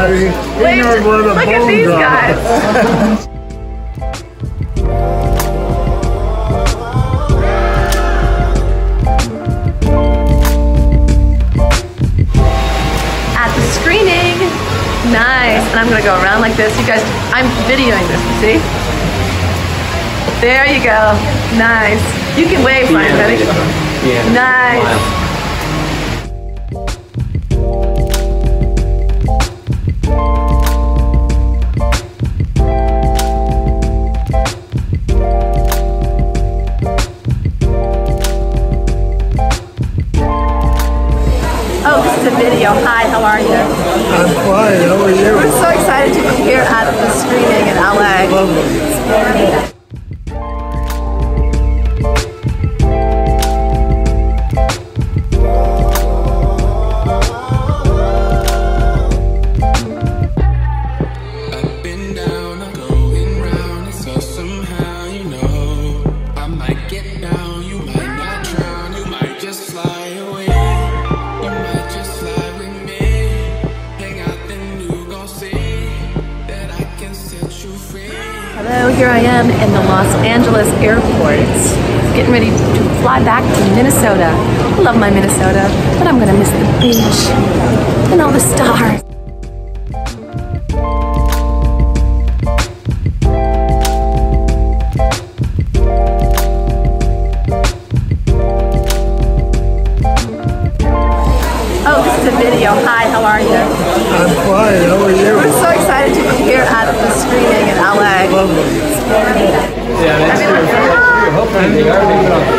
Daddy. He Wait, knows where the look at these drops. guys. At the screening. Nice. And I'm gonna go around like this. You guys, I'm videoing this, see? There you go. Nice. You can wave, Brian, ready? Nice. Oh, Hi, how are you? I'm fine. How are you? Hello, here I am in the Los Angeles airport, getting ready to fly back to Minnesota. I love my Minnesota, but I'm gonna miss the beach and all the stars. Oh, this is a video. Hi, how are you? I'm fine. How are you? We're so excited to be here at the screening in LA. Lovely. I mean, look-